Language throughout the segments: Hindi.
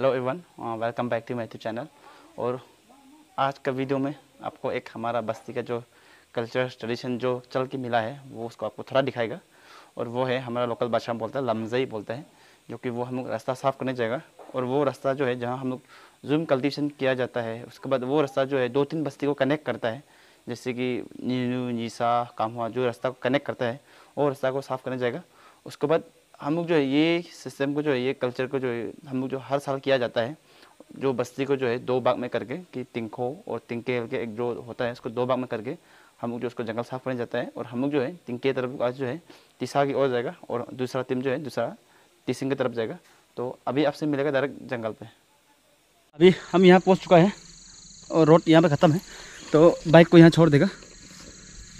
Hello everyone welcome back to YouTube channel और आज का वीडियो में आपको एक हमारा बस्ती का जो कल्चर ट्रेडिशन जो चल के मिला है, वो उसको आपको थोड़ा दिखाएगा। और वो है हमारा लोकल भाषा में बोलता है, लमजई बोलता है, जो कि वो हम लोग रास्ता साफ़ करने जाएगा। और वो रास्ता जो है, जहाँ हम लोग जूम कल्टिवेशन किया जाता है, उसके बाद वो रास्ता जो है दो तीन बस्ती को कनेक्ट करता है। जैसे कि नीनू, नीसा, कामहुआ, जो रास्ता को कनेक्ट करता है, वो रास्ता को साफ़ करने जाएगा। उसके बाद हम लोग जो है, ये सिस्टम को जो है, ये कल्चर को जो है, हम लोग जो हर साल किया जाता है, जो बस्ती को जो है, दो भाग में करके, कि तिंखो और तिंके के एक जो होता है, उसको दो भाग में करके हम लोग जो उसको जंगल साफ़ करने जाता है और हम लोग जो है, तिंके तरफ़ आज जो है तीसा की ओर जाएगा और दूसरा टीम जो है, दूसरा टीसिंग की तरफ़ जाएगा। तो अभी आपसे मिलेगा डायरेक्ट जंगल पर अभी हम यहाँ पहुँच चुका है और रोड यहाँ पर ख़त्म है तो बाइक को यहाँ छोड़ देगा।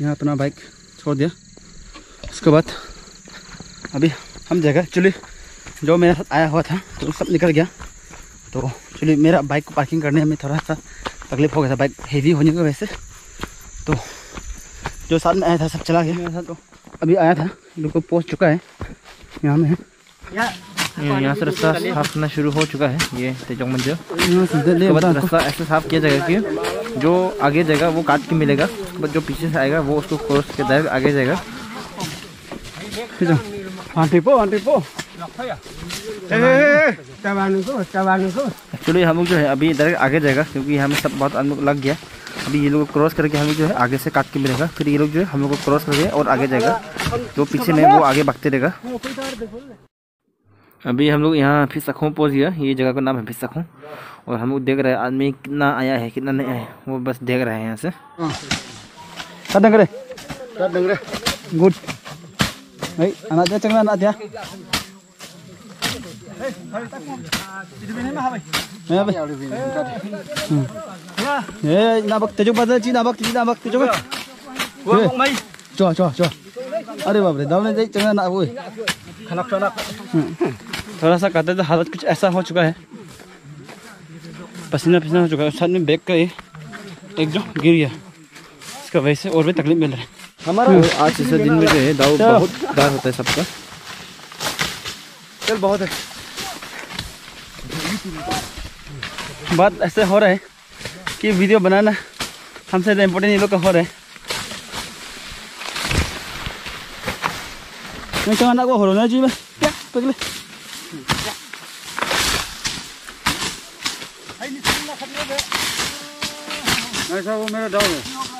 यहाँ अपना बाइक छोड़ दिया। उसके बाद अभी हम जगह एक्चुअली जो मेरे साथ आया हुआ था तो सब निकल गया। तो एक्चुअली मेरा बाइक को पार्किंग करने में थोड़ा सा तकलीफ़ हो गया था बाइक हेवी होने की वजह से। तो जो साथ में आया था सब चला गया। मेरे साथ तो अभी आया था बिल्कुल पहुँच चुका है यहाँ में यहाँ से रास्ता साफ़ करना शुरू हो चुका है ये तेजोंग मंदिर। रास्ता ऐसे साफ़ किया जाएगा कि जो आगे जाएगा वो काट के मिलेगा बट जो पीछे से आएगा वो उसको क्रॉस के डायरेक्ट आगे जाएगा। आंटी आंटी पो। एक्चुअली हम लोग जो है अभी डायरेक्ट आगे जाएगा क्योंकि यहाँ में सब बहुत आदमी लग गया। अभी ये लोग क्रॉस करके हम जो है आगे से काट के मिलेगा फिर ये लोग जो है हम लोग को क्रॉस करके और आगे जाएगा। जो पीछे में वो आगे भागते रहेगा। अभी हम लोग यहाँ फिर सखों पहुँच गया। ये जगह का नाम है फिर सखों और हम लोग देख रहे हैं आदमी कितना आया है कितना नहीं आया है। वो बस देख रहे हैं यहाँ से। Kadang अरे बाप रे दावने दे चंगा ना ओए खनक खनक थोड़ा सा कहते तो हालत कुछ ऐसा हो चुका है पसीना पसीना हो चुका है साथ में बैग का एक जो गिर गया इसका वैसे और भी तकलीफ़ मिल रहा है हमारा तो आज जैसे दिन में जो है दाव बहुत दार होता है सबका। चल बहुत है। बात ऐसे हो रहा है कि वीडियो बनाना हमसे ज़्यादा इम्पोर्टेंट ये लोग का हो रहा है। मैं कहाँ ना को हो रहा है जी में? क्या? पगले। ऐसा वो मेरा डाउन है।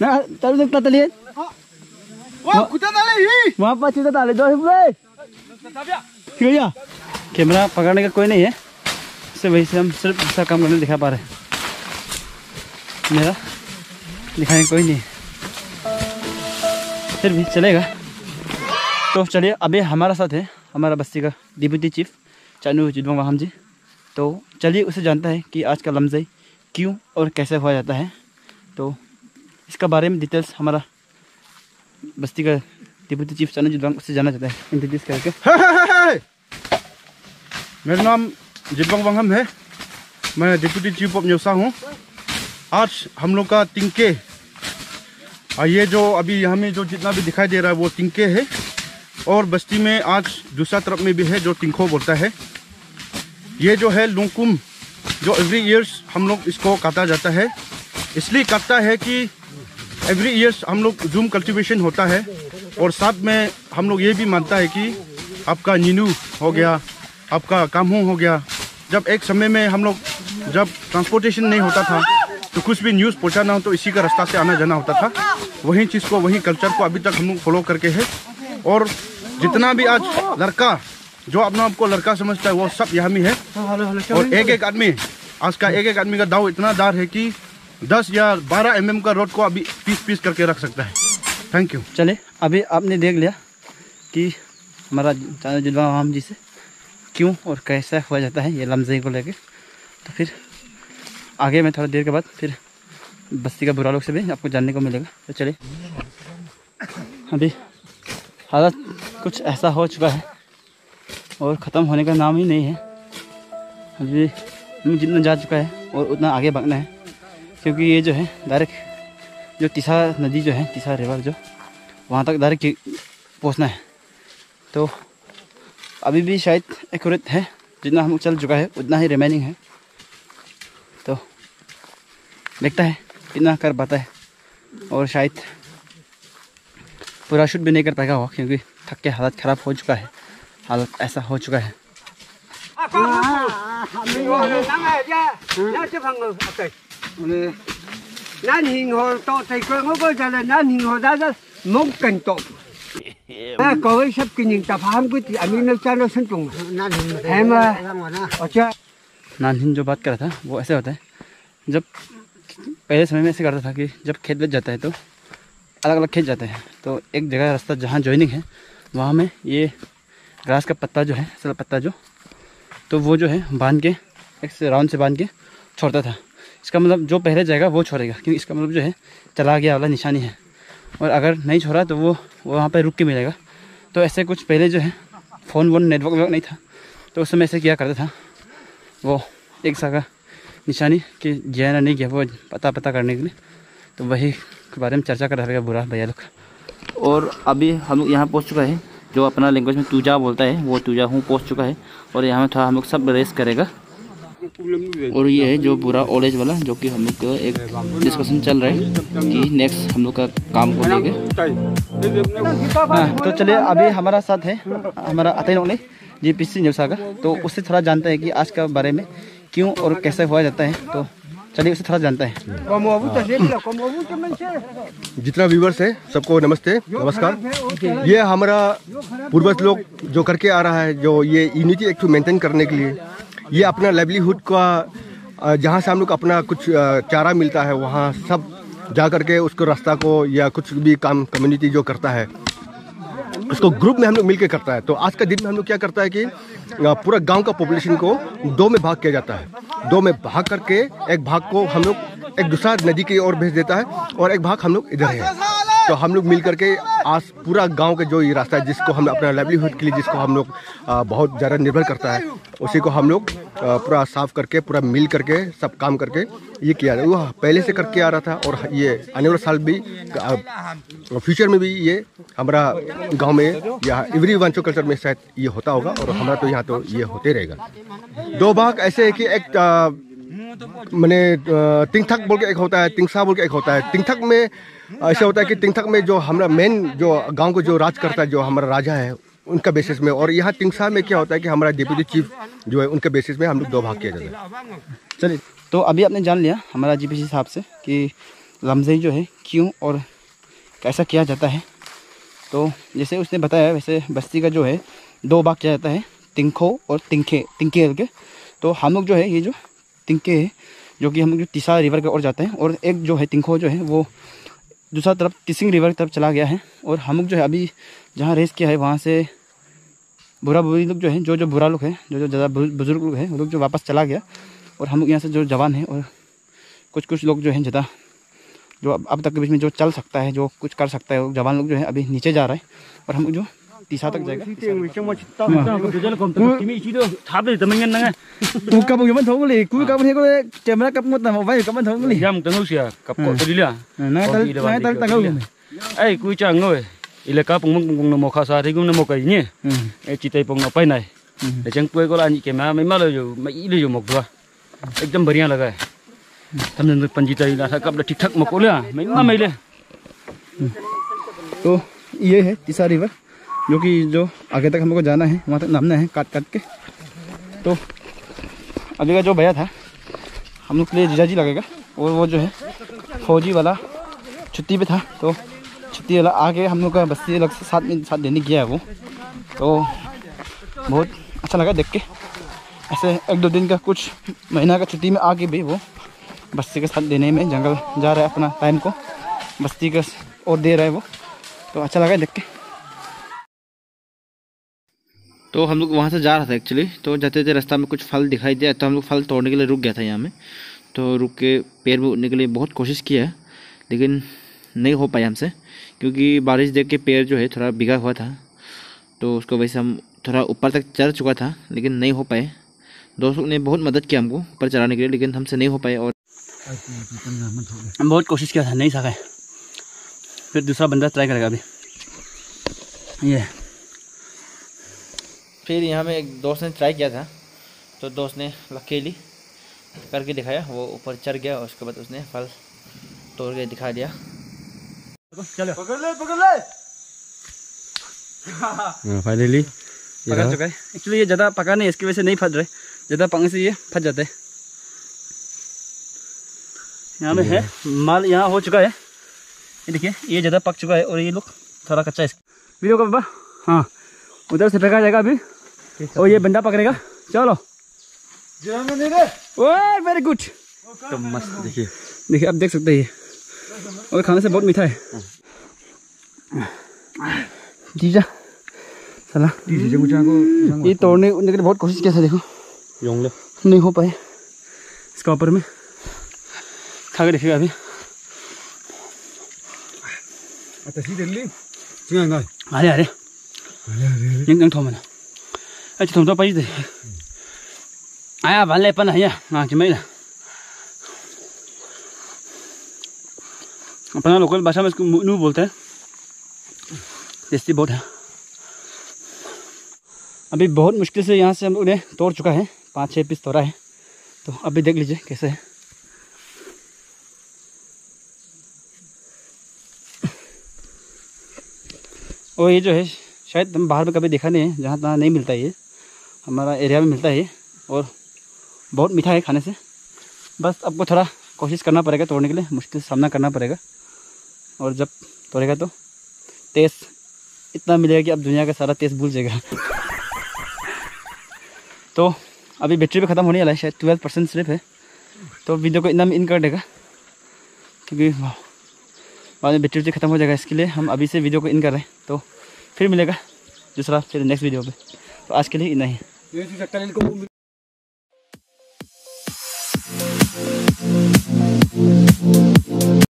na na. वहाँ पर चीज़ डाले दो ठीक है कैमरा पकड़ने का कोई नहीं है। इससे वही से हम सिर्फ़ दूसरा काम करने दिखा पा रहे हैं। मेरा दिखाने कोई नहीं है। फिर भी चलेगा। तो चलिए, अभी हमारा साथ है, हमारा बस्ती का डिप्यूटी चीफ चानू जिदवा वाहम जी। तो चलिए, उसे जानता है कि आज का लमजई क्यों और कैसे हुआ जाता है। तो इसका बारे में डिटेल्स हमारा बस्ती का डिप्यूटी चीफ चानू जिदवा उससे जाना चाहता है। इंट्रोड्यूस करके मेरा नाम जिबंग बंगम है। मैं डिप्यूटी चीफ ऑफ़ न्यूसा हूँ। आज हम लोग का तिंके ये जो अभी यहाँ में जो जितना भी दिखाई दे रहा है, वो तिंके है। और बस्ती में आज दूसरा तरफ़ में भी है जो तिंखो बोलता है। ये जो है लुंकुम, जो एवरी ईयर्स हम लोग इसको काटा जाता है। इसलिए काटता है कि एवरी ईयर्स हम लोग जूम कल्टीवेशन होता है और साथ में हम लोग ये भी मानता है कि आपका नीनू हो गया, आपका कामू हो गया। जब एक समय में हम लोग जब ट्रांसपोर्टेशन नहीं होता था तो कुछ भी न्यूज़ पहुँचाना हो तो इसी का रास्ता से आना जाना होता था। वही चीज़ को, वही कल्चर को अभी तक हम लोग फॉलो करके है। और जितना भी आज लड़का जो अपना आपको लड़का समझता है वो सब यहाँ में है और एक एक आदमी आज का एक एक आदमी का दाव इतना दार है कि दस या बारह एम का रोड को अभी पीस पीस करके रख सकता है। थैंक यू चले अभी आपने देख लिया कि हमारा चाचा जुलवा हम जी से क्यों और कैसा हुआ जाता है ये लमजे को लेके। तो फिर आगे में थोड़ा देर के बाद फिर बस्ती का बुरा लोग से भी आपको जानने को मिलेगा। तो चले। अभी हालत कुछ ऐसा हो चुका है और ख़त्म होने का नाम ही नहीं है। अभी जितना जा चुका है और उतना आगे भागना है, क्योंकि ये जो है, डायरेक्ट जो तीसा नदी जो है, तीसा रिवर जो, वहाँ तक डायरेक्ट पहुँचना है। तो अभी भी शायद एक्यूरेट है, जितना हम चल चुका है, उतना ही रिमेनिंग है। तो देखता है, कितना कर पाता है और शायद पूरा शूट भी नहीं कर पाएगा वो, क्योंकि थक के हालत खराब हो चुका है। हालत ऐसा हो चुका है। नानहिन जो बात कर रहा था, वो ऐसे होता है। जब पहले समय में ऐसे करता था कि जब खेत बच जाता है तो अलग अलग खेत जाते हैं। तो एक जगह रास्ता जहाँ ज्वाइनिंग है वहाँ में ये ग्रास का पत्ता जो है, सल पत्ता जो तो वो जो है बाँध के, एक राउंड से बाँध के छोड़ता था। इसका मतलब जो पहले जाएगा वो छोड़ेगा, क्योंकि इसका मतलब जो है चला गया वाला निशानी है। और अगर नहीं छोड़ा तो वो वहाँ पर रुक के मिलेगा। तो ऐसे कुछ पहले जो है, फ़ोन वोन नेटवर्क वेटवर्क नहीं था। तो उस समय ऐसे किया करता था। वो एक सा निशानी कि गया ना नहीं गया वो पता पता करने के लिए। तो वही के बारे में चर्चा कर रहा है बुरा भैया लोग। और अभी हम यहाँ पहुँच चुका है, जो अपना लैंग्वेज में तूजा बोलता है, वो तूजा हूँ, पहुँच चुका है। और यहाँ में थोड़ा हम लोग सब रेस करेगा। और ये है जो पूरा ओलेज वाला, जो कि हम लोग एक डिस्कशन चल रहा है कि नेक्स्ट हम लोग का काम को लेके। हाँ तो चलिए, अभी हमारा साथ है, हमारा अतई ने जी पी सी का तो उससे थोड़ा जानते हैं कि आज का बारे में क्यों और कैसे हुआ जाता है तो चलिए, उससे थोड़ा जानते हैं। जितना व्यूवर्स है, सबको नमस्ते, नमस्कार। ये हमारा पूर्वज लोग जो करके आ रहा है, जो ये यूनिटी एक्ट मेंटेन करने के लिए, ये अपना लाइवलीहुड का जहाँ से हम लोग अपना कुछ चारा मिलता है, वहाँ सब जा करके उसको रास्ता को या कुछ भी काम कम्युनिटी जो करता है, उसको ग्रुप में हम लोग मिलकर करता है। तो आज का दिन में हम लोग क्या करता है कि पूरा गाँव का पॉपुलेशन को दो में भाग किया जाता है। दो में भाग करके एक भाग को हम लोग एक दूसरा नदी की ओर भेज देता है और एक भाग हम लोग इधर है। तो हम लोग मिल करके आज पूरा गाँव का जो ये रास्ता है, जिसको हम अपना लाइवलीहुड के लिए, जिसको हम लोग बहुत ज़्यादा निर्भर करता है, उसी को हम लोग पूरा साफ़ करके, पूरा मिल करके, सब काम करके ये किया वो पहले से करके आ रहा था और ये आने वाला साल भी फ्यूचर में भी ये हमारा गाँव में या एवरी वांचो कल्चर में शायद ये होता होगा और हमारा तो यहाँ तो ये होते रहेगा। दो भाग ऐसे है कि एक मैंने तिंगथक बोल के एक होता है तिंगसा बोल के एक होता है। तिंगथक में ऐसा होता है कि तिंगथक में जो हमारा मेन जो गाँव को जो राज करता है, जो हमारा राजा है, उनका बेसिस में, और यहाँ तिंगसा में क्या होता है कि हमारा डिप्यूटी चीफ जो है, उनके बेसिस में हम लोग दो भाग किया जाता है। चलिए तो अभी आपने जान लिया हमारा जी साहब से कि लमजई जो है, क्यों और कैसा किया जाता है। तो जैसे उसने बताया, वैसे बस्ती का जो है, दो भाग किया जाता है तिंखो और तिंखे तिंके के तो हम लोग जो है, ये जो तिंके है, जो कि हम लोग जो तीसा रिवर की ओर जाते हैं, और एक जो है तिंखो जो है, वो दूसरा तरफ़ तिसिंग रिवर की तरफ़ चला गया है और हम लोग जो है अभी जहाँ रेस किया है, वहाँ से बुरा बुरी लोग जो है, जो जो बुरा लोग हैं, जो जो ज़्यादा बुज़ुर्ग लोग हैं, वो लोग जो वापस चला गया और हम लोग यहाँ से जो जवान हैं और कुछ कुछ लोग जो हैं ज़्यादा जो अब तक के बीच में जो चल सकता है, जो कुछ कर सकता है, वो जवान लोग जो है अभी नीचे जा रहा है और हम लोग जो tí sao tặng giấy cú cặp bằng văn thống lì cú cặp thế có chém nó cặp một tầng một vay cặp văn thống lì jam tầng hậu sửa cặp cổ tôi đi nói tầng nói tầng tầng hậu ấy cú chẳng ngồi ile cặp bằng bằng bằng một khao thì cũng là một cái nhỉ chỉ tay bằng nó này để chẳng có là những cái mà mấy má là dù mấy là dù một vừa anh tâm bari là cái tham nhân pan chỉ tay là cặp thắc một cổ lừa mấy má mấy lừa ô iye hết sao đi जो कि जो आगे तक हम लोग को जाना है, वहाँ तक नामना है काट काट के। तो अभी का जो भैया था, हम लोग के लिए जीजा जी लगेगा। और वो जो है, फौजी वाला छुट्टी पे था तो छुट्टी वाला आके हम लोग का बस्ती अलग से साथ में साथ देने गया है वो। तो बहुत अच्छा लगा देख के। ऐसे एक दो दिन का कुछ महीना का छुट्टी में आके भी वो बस्ती के साथ देने में जंगल जा रहा है अपना टाइम को। बस्ती का और दे रहा है वो। तो अच्छा लगा देख के। तो हम लोग वहाँ से जा रहा था एक्चुअली तो जाते जाते रास्ता में कुछ फल दिखाई दिया तो हम लोग फल तोड़ने के लिए रुक गया था यहाँ में। तो रुक के पेड़ में उठने के लिए बहुत कोशिश किया लेकिन नहीं हो पाया हमसे, क्योंकि बारिश देख के पेड़ जो है थोड़ा बिगा हुआ था। तो उसको वजह से हम थोड़ा ऊपर तक चढ़ चुका था, लेकिन नहीं हो पाए। दोस्तों ने बहुत मदद किया हमको ऊपर चढ़ाने के लिए, लेकिन हमसे नहीं हो पाए और हम बहुत कोशिश किया था, नहीं सका फिर दूसरा बंदा ट्राई करेगा अभी। ये फिर यहाँ में एक दोस्त ने ट्राई किया था तो दोस्त ने लकीली करके दिखाया वो ऊपर चढ़ गया और उसके बाद उसने फल तोड़ के दिखा दिया। फाइनली पका चुका है। एक्चुअली ये ज़्यादा पका नहीं इसकी वजह से नहीं फट रहे। ज़्यादा पकने से ये फट जाते हैं। यहाँ में है माल यहाँ हो चुका है। ये देखिए ये ज़्यादा पक चुका है और ये लोग थोड़ा कच्चा है वीडियो का बाबा हाँ उधर से फेंका जाएगा अभी। और ये बंदा पकड़ेगा। चलो। ओए वेरी गुड तो मस्त देखिए। देखिए आप देख सकते हैं ये। और खाने से बहुत मीठा है। जीजा चला ये तोड़ने उड़ने के लिए बहुत कोशिश किया था देखो। योंगले नहीं हो पाए। इसका ऊपर में। खा के देखिएगा अभी। अरे अरे। những những thùng này ấy thùng to bao nhiêu ai à bán अपना लोकल भाषा में इसको बोलते हैं बहुत है अभी बहुत मुश्किल से यहाँ से हम ने तोड़ चुका है पाँच छः पीस तोड़ा है तो अभी देख लीजिए कैसे है और ये जो है शायद हम बाहर में कभी देखा नहीं है जहाँ तहाँ नहीं मिलता ये हमारा एरिया में मिलता है और बहुत मीठा है खाने से। बस आपको थोड़ा कोशिश करना पड़ेगा तोड़ने के लिए, मुश्किल सामना करना पड़ेगा। और जब तोड़ेगा तो टेस्ट इतना मिलेगा कि अब दुनिया का सारा टेस्ट भूल जाएगा। तो अभी बैटरी भी ख़त्म होने वाला है, शायद ट्वेल्व परसेंट सिर्फ़ है। तो वीडियो को इतना इन कर देगा, क्योंकि बाद में बैटरी ख़त्म हो जाएगा इसके लिए, हम अभी से वीडियो को इन कर रहे हैं। तो फिर मिलेगा दूसरा, फिर नेक्स्ट वीडियो पे। तो आज के लिए इतना ही। ये चक्कर इनको